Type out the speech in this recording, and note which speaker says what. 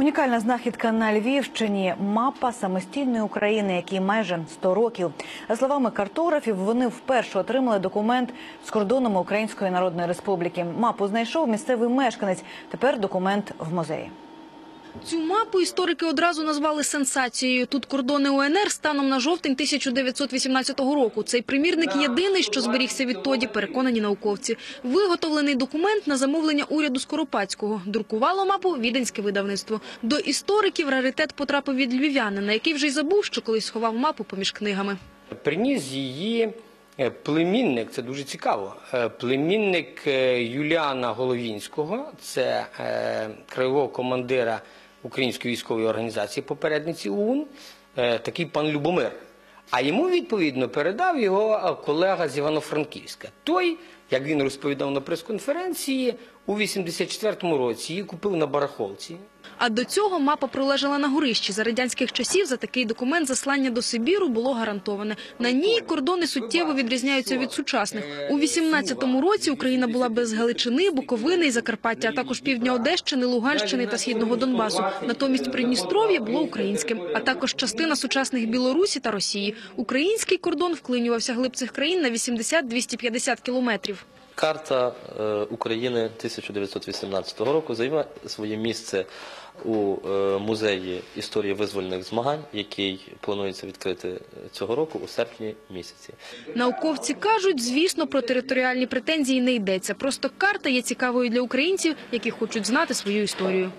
Speaker 1: Унікальна знахідка на Львівщині мапа самостійної України, якій майже 100 років. За словами картографів, вони вперше отримали документ з кордонами Української Народної Республіки. Мапу знайшов місцевий мешканець. Тепер документ в музеї.
Speaker 2: Цю мапу історики одразу назвали сенсацією. Тут кордони УНР станом на жовтень 1918 року. Цей примірник єдиний, що зберігся відтоді, переконані науковці. Виготовлений документ на замовлення уряду Скоропадського. Друкувало мапу віденське видавництво. До істориків раритет потрапив від львів'янина, який вже й забув, що колись сховав мапу поміж книгами.
Speaker 3: Приніс її е, племінник, це дуже цікаво. е, Племінник е, Юліана Головінського, це краєвого командира Української військової організації, попередниці ОУН, е, такий пан Любомир. А йому відповідно передав його е, колега з Івано-Франківська. Той, як він розповідав на прес-конференції, у 84-му році її купив на барахолці.
Speaker 2: А до цього мапа пролежала на горищі. За радянських часів за такий документ заслання до Сибіру було гарантоване. На ній кордони суттєво відрізняються від сучасних. У 18-му році Україна була без Галичини, Буковини і Закарпаття, а також півдня Одещини, Луганщини та східного Донбасу. Натомість Придністров'я було українським, а також частина сучасних Білорусі та Росії. Український кордон вклинювався глиб цих країн на 80-250 кілометрів.
Speaker 4: Карта е, України 1918 року займає своє місце у е, музеї історії визвольних змагань, який планується відкрити цього року у серпні місяці.
Speaker 2: Науковці кажуть, звісно, про територіальні претензії не йдеться. Просто карта є цікавою для українців, які хочуть знати свою історію.